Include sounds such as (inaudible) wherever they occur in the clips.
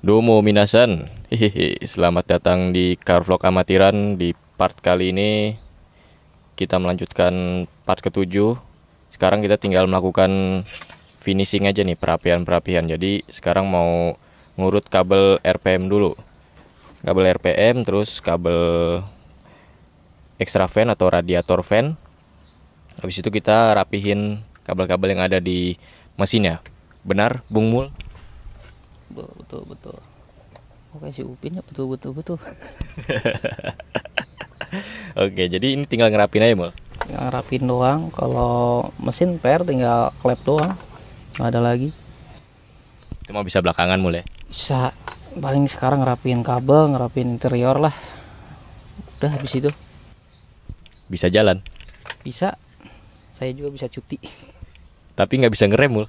Domo minasan, hehehe. Selamat datang di Car Vlog Amatiran. Di part kali ini Kita melanjutkan part ketujuh. Sekarang kita tinggal melakukan finishing aja nih Perapian-perapian. Jadi sekarang mau ngurut kabel RPM dulu. Kabel RPM terus kabel extra fan atau radiator fan. Habis itu kita rapihin kabel-kabel yang ada di mesinnya. Benar Bung Mul? Betul betul. Betul oke si Upin ya? Betul betul betul. (laughs) Oke, jadi ini tinggal ngerapin aja, Mul. tinggal rapin doang. Kalau mesin per tinggal klep doang. Nggak ada lagi. Cuma bisa belakangan mulai. bisa. Paling sekarang ngerapin kabel ngerapin interior lah. Udah habis itu. Bisa jalan, bisa. Saya juga bisa cuti. Tapi nggak bisa ngerem, Mul.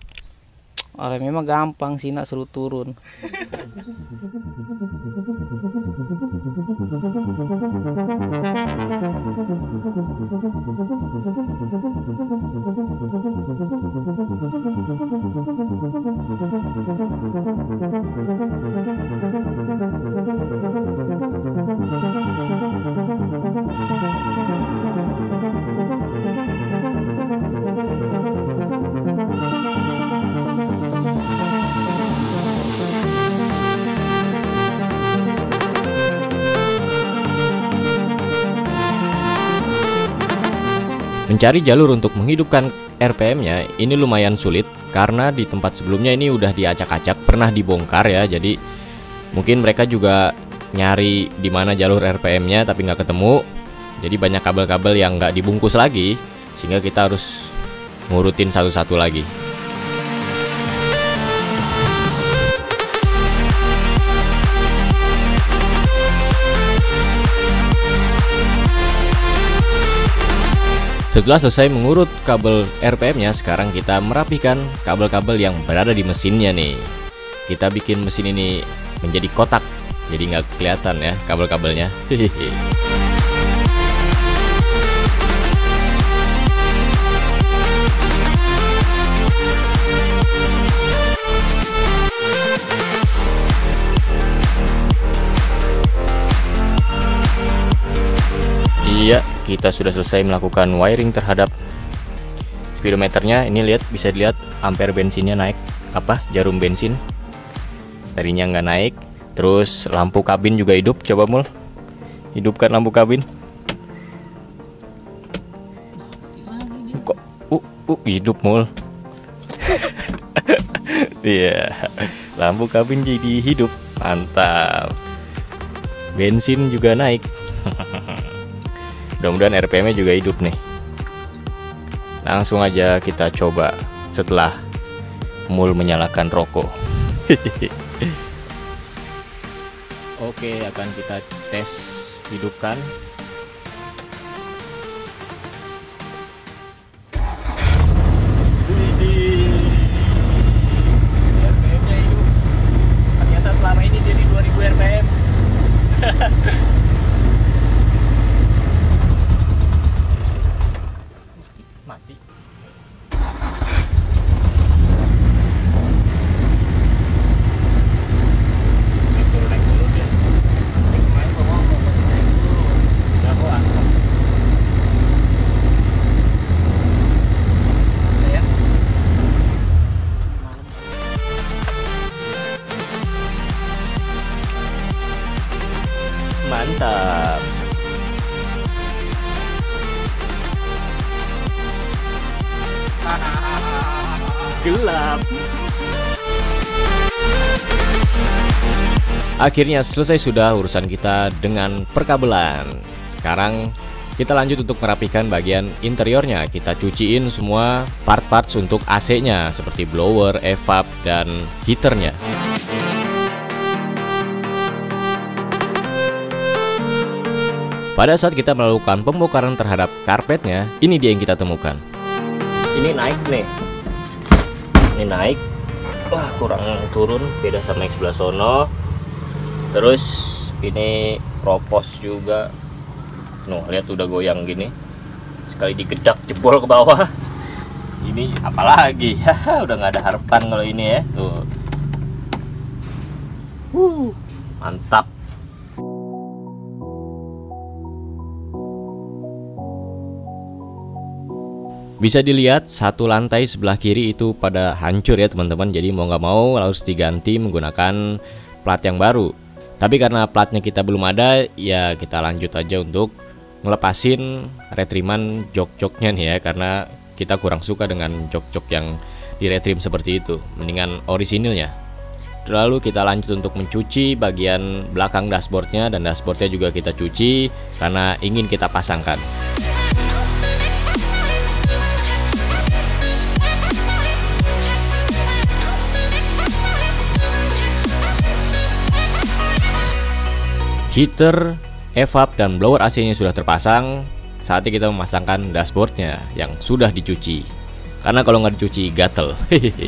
Orang memang gampang sih nak suruh turun (laughs) Mencari jalur untuk menghidupkan RPM-nya ini lumayan sulit karena di tempat sebelumnya ini udah diacak-acak, pernah dibongkar ya. Jadi mungkin mereka juga nyari di mana jalur RPM-nya tapi nggak ketemu. Jadi banyak kabel-kabel yang nggak dibungkus lagi sehingga kita harus ngurutin satu-satu lagi. Setelah selesai mengurut kabel RPM-nya, sekarang kita merapikan kabel-kabel yang berada di mesinnya nih. Kita bikin mesin ini menjadi kotak, jadi nggak kelihatan ya kabel-kabelnya. Hehehe. (laughs) kita sudah selesai melakukan wiring terhadap speedometernya. Ini lihat bisa dilihat ampere bensinnya naik. Apa? Jarum bensin. Tadinya nggak naik. Terus lampu kabin juga hidup. Coba mul, hidupkan lampu kabin. Kok uh, uh hidup mul? (laughs) Iya, lampu kabin jadi hidup. Mantap. Bensin juga naik. (laughs) Mudah-mudahan RPM-nya juga hidup nih. Langsung aja kita coba setelah Mul menyalakan rokok. (laughs) Oke, akan kita tes hidupkan. Akhirnya selesai sudah urusan kita dengan perkabelan. Sekarang kita lanjut untuk merapikan bagian interiornya. Kita cuciin semua part-parts untuk AC-nya seperti blower, evap, dan heaternya. Pada saat kita melakukan pembongkaran terhadap karpetnya, ini dia yang kita temukan. Ini naik nih. Ini naik. Wah, kurang turun, beda sama yang sebelah sono. Terus ini propos juga. Nuh, lihat udah goyang gini. Sekali digedak jebol ke bawah. Ini apalagi? (laughs) Udah nggak ada harapan kalau ini ya. Tuh. Wuh, mantap. Bisa dilihat satu lantai sebelah kiri itu pada hancur ya teman-teman Jadi mau nggak mau harus diganti menggunakan plat yang baru Tapi karena platnya kita belum ada ya kita lanjut aja untuk ngelepasin retriman jok-joknya nih ya Karena kita kurang suka dengan jok-jok yang di retrim seperti itu Mendingan orisinilnya Lalu kita lanjut untuk mencuci bagian belakang dashboardnya dan dashboardnya juga kita cuci karena ingin kita pasangkan. Heater, evap, dan blower AC-nya sudah terpasang. Saatnya kita memasangkan dashboardnya yang sudah dicuci. Karena kalau nggak dicuci gatel. (laughs) Hehehe.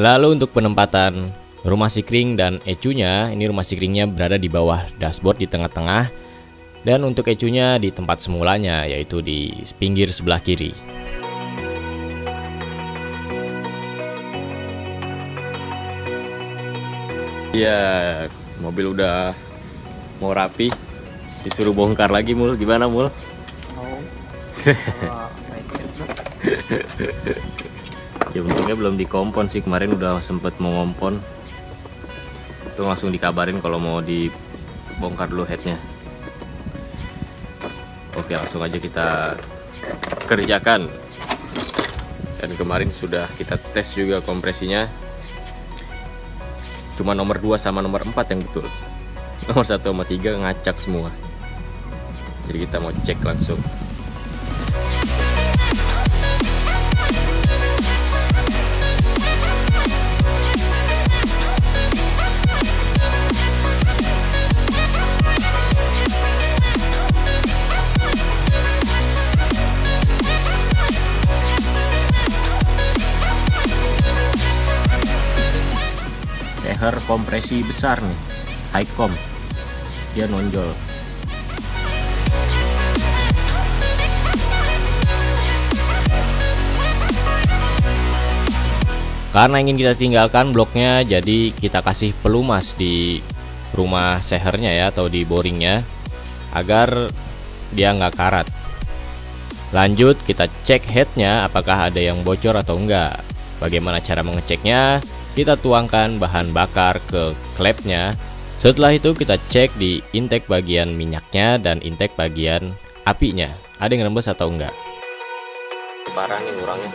Lalu untuk penempatan rumah sikring dan ecunya, ini rumah sikringnya berada di bawah dashboard di tengah-tengah. Dan untuk ecunya di tempat semulanya yaitu di pinggir sebelah kiri. Ya, mobil udah mau rapi, disuruh bongkar lagi mul, gimana mul? (laughs) ya untungnya belum dikompon sih. Kemarin udah sempet mau ngompon. Itu langsung dikabarin kalau mau dibongkar dulu headnya. Oke langsung aja kita kerjakan. Dan kemarin sudah kita tes juga kompresinya. Cuma nomor 2 sama nomor 4 yang betul. Nomor 1 sama 3 ngacak semua. Jadi kita mau cek langsung kompresi besar nih. High com. Dia nonjol. Karena ingin kita tinggalkan bloknya jadi kita kasih pelumas di rumah sehernya ya atau di boringnya agar dia nggak karat. Lanjut kita cek headnya apakah ada yang bocor atau enggak bagaimana cara mengeceknya kita tuangkan bahan bakar ke klepnya. Setelah itu kita cek di intake bagian minyaknya dan intake bagian apinya. Ada yang rembes atau enggak? Parah nih ngurangnya.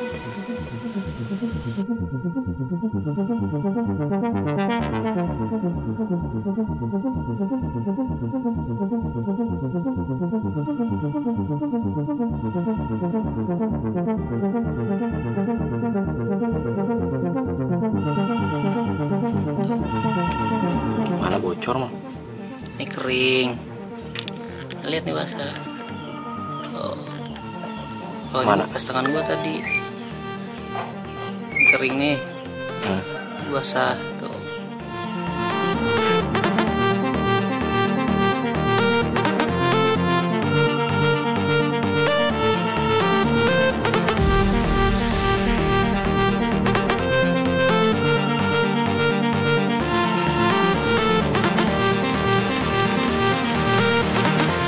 Kering. Lihat nih basah. Oh. Oh, Mana? bekas tangan gua tadi. Kering nih, Hmm. basah.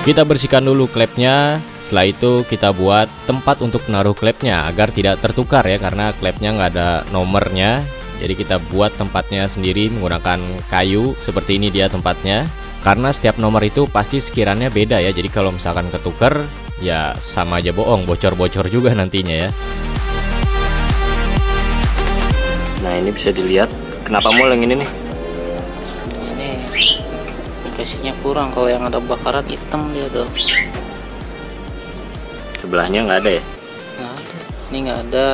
Kita bersihkan dulu klepnya. Setelah itu kita buat tempat untuk menaruh klepnya agar tidak tertukar ya karena klepnya nggak ada nomornya. Jadi kita buat tempatnya sendiri menggunakan kayu seperti ini dia tempatnya. Karena setiap nomor itu pasti sekiranya beda ya. Jadi kalau misalkan ketukar ya sama aja bohong, bocor-bocor juga nantinya ya. Nah ini bisa dilihat kenapa mul yang ini nih kompresinya kurang. Kalau yang ada bakaran hitam dia tuh. sebelahnya nggak ada ya. Nggak ada. Ini nggak ada.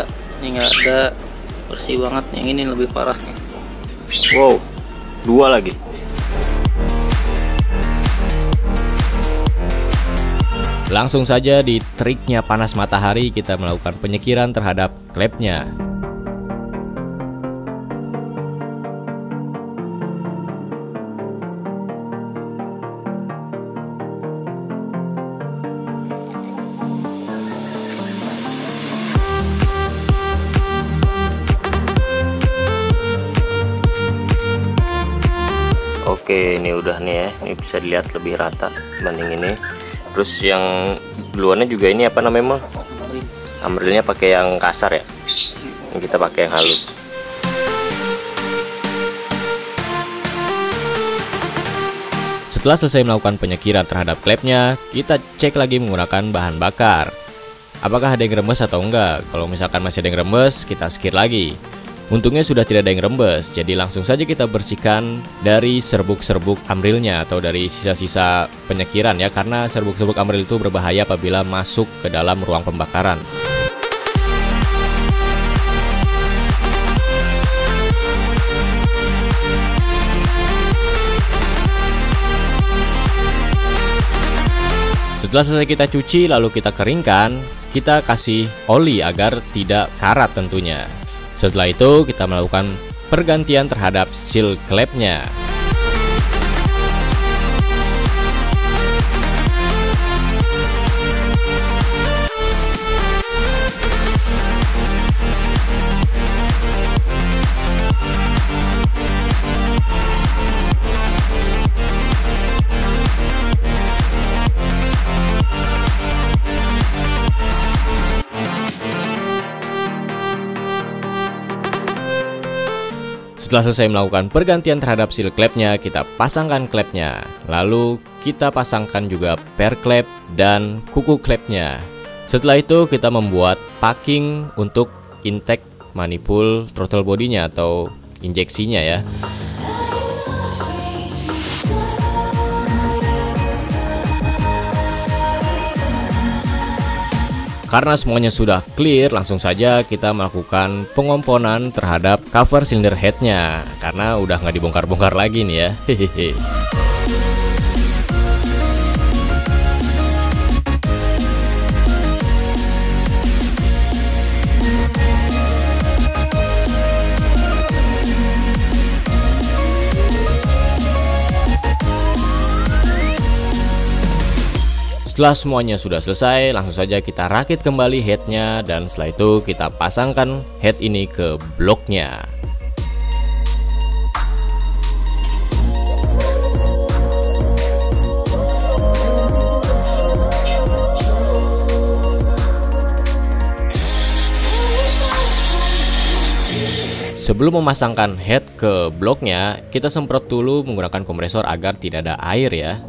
Ini nggak ada. Bersih banget. Yang ini lebih parah nih. Wow, dua lagi. Langsung saja di triknya panas matahari kita melakukan penyekiran terhadap klepnya. Udah nih ya ini bisa dilihat lebih rata banding ini. Terus yang duluannya juga ini apa namanya mal amrilnya pakai yang kasar ya? Yang kita pakai yang halus. Setelah selesai melakukan penyekiran terhadap klepnya kita cek lagi menggunakan bahan bakar. Apakah ada yang remes atau enggak? Kalau misalkan masih ada yang remes kita skir lagi Untungnya sudah tidak ada yang rembes, jadi langsung saja kita bersihkan dari serbuk-serbuk amrilnya atau dari sisa-sisa penyekiran ya karena serbuk-serbuk amril itu berbahaya apabila masuk ke dalam ruang pembakaran. Setelah selesai kita cuci lalu kita keringkan, kita kasih oli agar tidak karat tentunya. Setelah itu kita melakukan pergantian terhadap seal klepnya. Setelah selesai melakukan pergantian terhadap seal klepnya, kita pasangkan klepnya. Lalu kita pasangkan juga per klep dan kuku klepnya. Setelah itu kita membuat packing untuk intake manipul throttle bodinya atau injeksinya ya. Karena semuanya sudah clear, langsung saja kita melakukan pengomponan terhadap cover cylinder headnya Karena udah nggak dibongkar-bongkar lagi nih ya Hehehe. Setelah semuanya sudah selesai, langsung saja kita rakit kembali headnya dan setelah itu kita pasangkan head ini ke bloknya. Sebelum memasangkan head ke bloknya, kita semprot dulu menggunakan kompresor agar tidak ada air ya.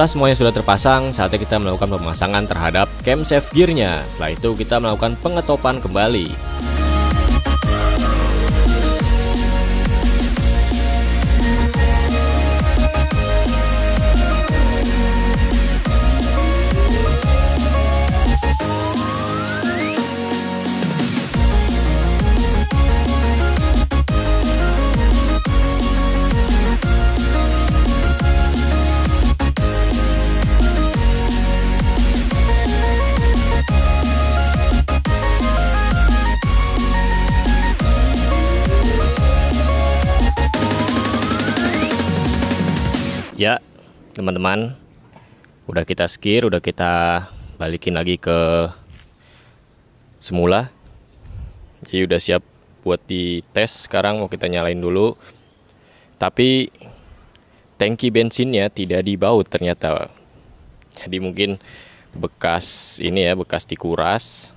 Setelah semuanya sudah terpasang, saatnya kita melakukan pemasangan terhadap camshaft gearnya. Setelah itu kita melakukan pengetopan kembali. Ya, teman-teman, udah kita skir, udah kita balikin lagi ke semula. Jadi udah siap buat dites sekarang mau kita nyalain dulu. Tapi tangki bensinnya tidak dibaut ternyata. Jadi mungkin bekas ini ya bekas dikuras.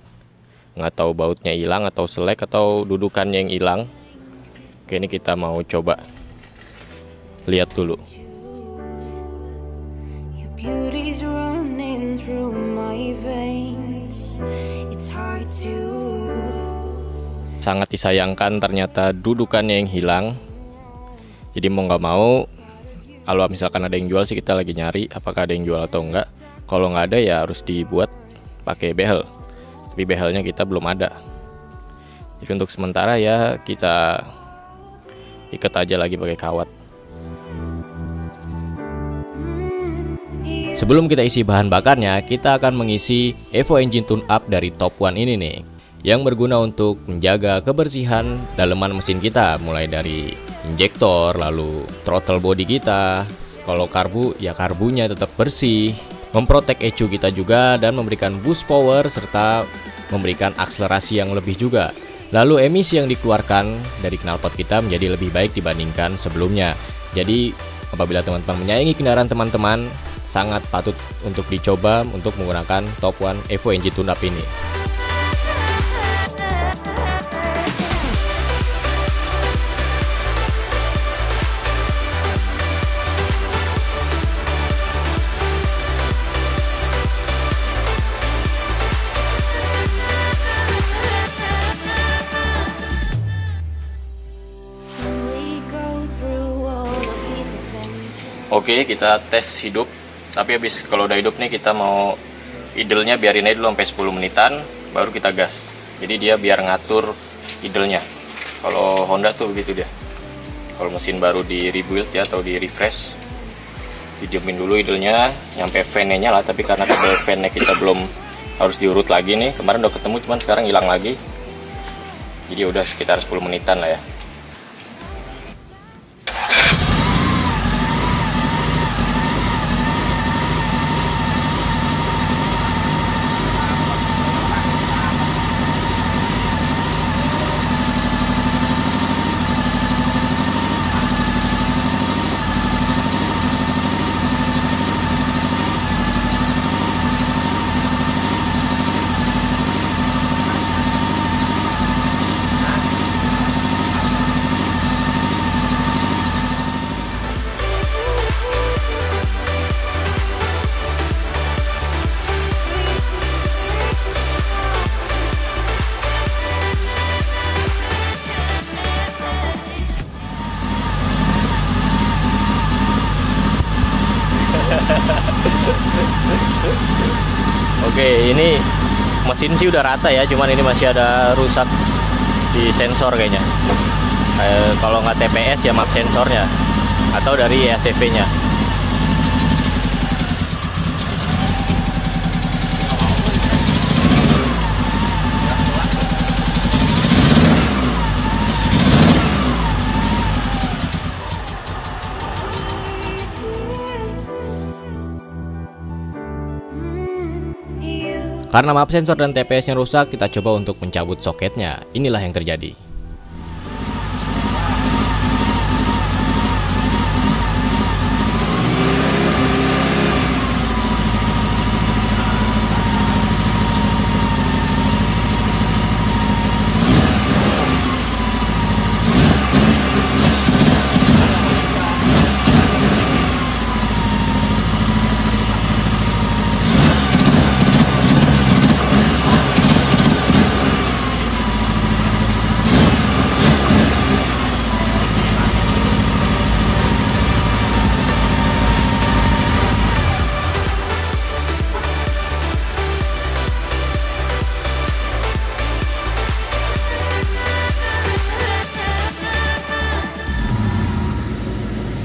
Nggak tahu bautnya hilang atau selek atau dudukannya yang hilang. Oke ini kita mau coba lihat dulu beauty's running through my veins. It's hard to sangat disayangkan ternyata dudukannya yang hilang. Jadi mau nggak mau kalau misalkan ada yang jual sih kita lagi nyari apakah ada yang jual atau enggak kalau nggak ada ya harus dibuat pakai behel. Tapi behelnya kita belum ada. Jadi untuk sementara ya kita ikat aja lagi pakai kawat Sebelum kita isi bahan bakarnya, kita akan mengisi Evo Engine Tune Up dari Top One ini nih yang berguna untuk menjaga kebersihan daleman mesin kita mulai dari injektor lalu throttle body kita. Kalau karbu ya karbunya tetap bersih memprotek ECU kita juga dan memberikan boost power serta memberikan akselerasi yang lebih juga. Lalu emisi yang dikeluarkan dari knalpot kita menjadi lebih baik dibandingkan sebelumnya. Jadi apabila teman-teman menyayangi kendaraan teman-teman sangat patut untuk dicoba untuk menggunakan Top One Evo Engine Tune Up ini. Oke, kita tes hidup. Tapi habis kalau udah hidup nih kita mau idle-nya biarin aja dulu sampai 10 menitan baru kita gas. Jadi dia biar ngatur idle-nya. Kalau Honda tuh begitu dia. Kalau mesin baru di rebuild ya atau di refresh didiemin dulu idle-nya nyampe fan-nya nyala tapi karena kabel fan-nya kita belum harus diurut lagi nih. Kemarin udah ketemu cuman sekarang hilang lagi. Jadi udah sekitar 10 menitan lah ya. Oke, ini mesin sih udah rata ya, cuman ini masih ada rusak di sensor kayaknya. Eh, kalau nggak TPS ya map sensornya atau dari EACV-nya. You Karena map sensor dan TPS-nya rusak, kita coba untuk mencabut soketnya. Inilah yang terjadi.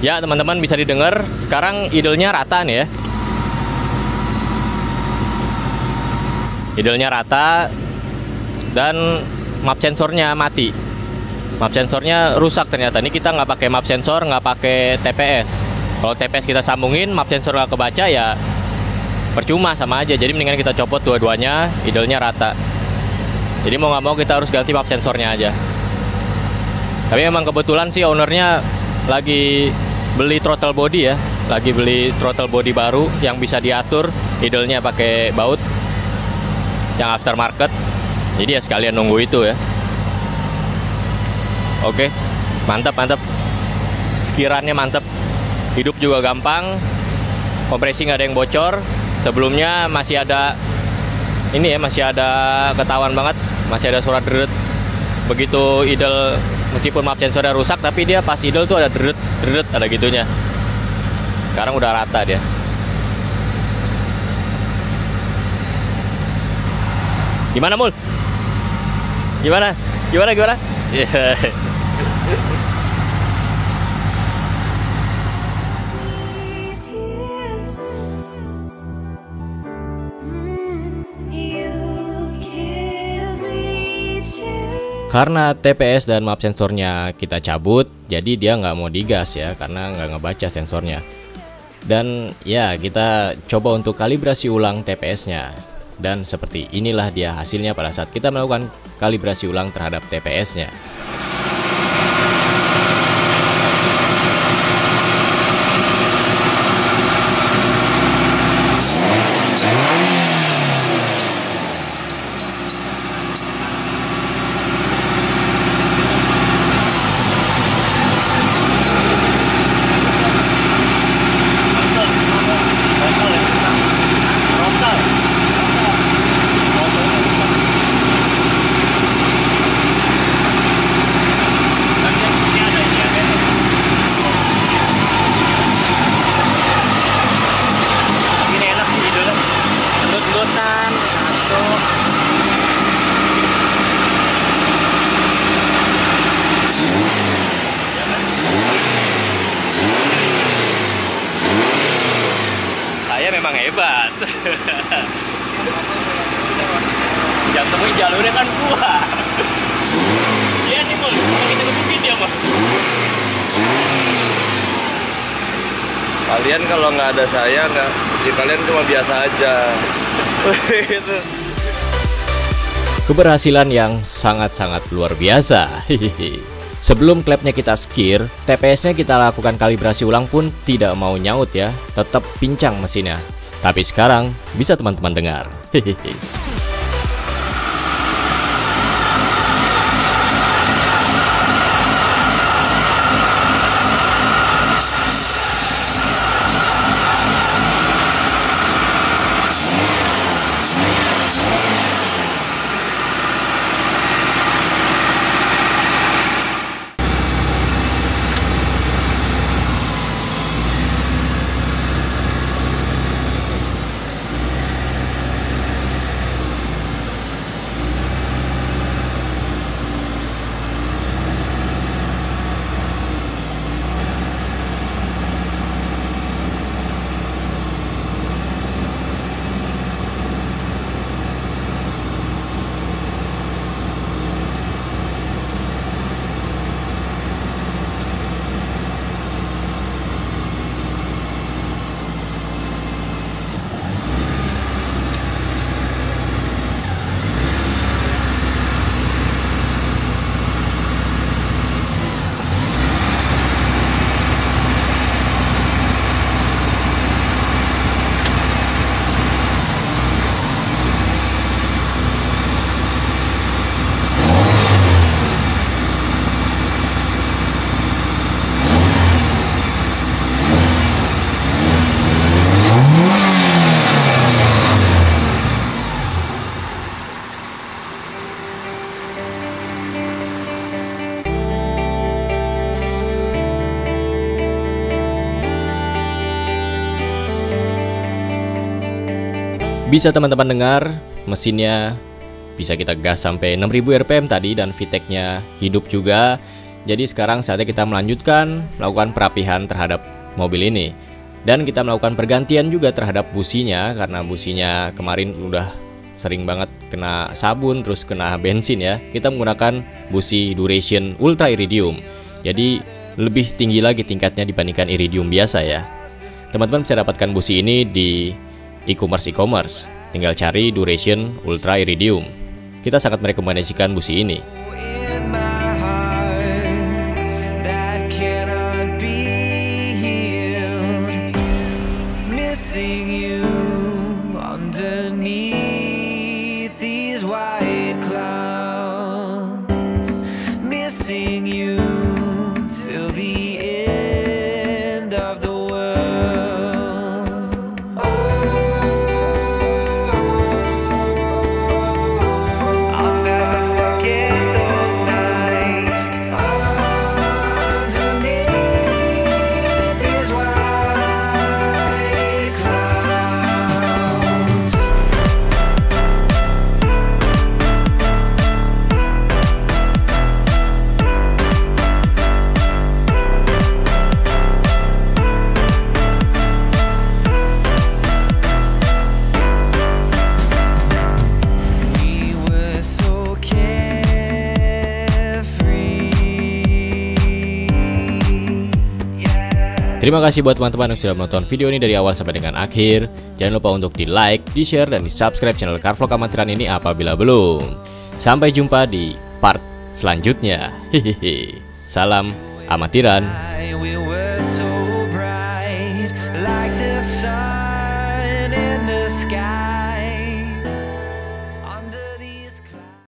Ya teman-teman bisa didengar sekarang idle-nya rata nih ya. Idle-nya rata dan map sensornya mati. Map sensornya rusak ternyata. Ini kita nggak pakai map sensor, nggak pakai TPS. Kalau TPS kita sambungin, map sensor nggak kebaca ya percuma sama aja jadi mendingan kita copot dua-duanya idlenya rata jadi mau nggak mau kita harus ganti map sensornya aja tapi memang kebetulan sih ownernya lagi beli throttle body ya. Lagi beli throttle body baru yang bisa diatur idlenya pakai baut yang aftermarket. Jadi ya sekalian nunggu itu ya. Oke mantap mantap. Sekirannya mantap. Hidup juga gampang kompresi nggak ada yang bocor. Sebelumnya masih ada ini ya masih ada ketahuan banget masih ada suara deret begitu idle meskipun map sensornya rusak tapi dia pas idle tuh ada deret deret ada gitunya. Sekarang udah rata dia. Gimana mul? Gimana? Gimana gimana? Yeah. Karena TPS dan map sensornya kita cabut, jadi dia nggak mau digas ya, karena nggak ngebaca sensornya. Dan ya kita coba untuk kalibrasi ulang TPS-nya. Dan seperti inilah dia hasilnya pada saat kita melakukan kalibrasi ulang terhadap TPS-nya. Ini enak sih idulnya. Lutut-lutan, masuk. Saya memang hebat. Yang temuin jalurnya kan gua. Iya nih, Mul. Kalau kita ngebukin dia, Mul. Kalian kalau nggak ada saya nggak, ya kalian cuma biasa aja. (laughs) gitu. Keberhasilan yang sangat-sangat luar biasa. (laughs) Sebelum klepnya kita skir, TPS-nya kita lakukan kalibrasi ulang pun tidak mau nyaut ya, tetap pincang mesinnya. Tapi sekarang bisa teman-teman dengar. Hihihi. (laughs) Bisa teman-teman dengar, mesinnya bisa kita gas sampai 6000 rpm tadi dan VTEC-nya hidup juga. Jadi sekarang saatnya kita melanjutkan melakukan perapihan terhadap mobil ini. Dan kita melakukan pergantian juga terhadap businya karena businya kemarin udah sering banget kena sabun terus kena bensin ya. Kita menggunakan busi Duration Ultra Iridium. Jadi lebih tinggi lagi tingkatnya dibandingkan Iridium biasa ya. Teman-teman bisa dapatkan busi ini di e-commerce e-commerce. Tinggal cari Duration Ultra Iridium. Kita sangat merekomendasikan busi ini. Terima kasih buat teman-teman yang sudah menonton video ini dari awal sampai dengan akhir. Jangan lupa untuk di like, di share, dan di subscribe channel Carvlog Amatiran ini apabila belum. Sampai jumpa di part selanjutnya. Hehehe. Salam amatiran.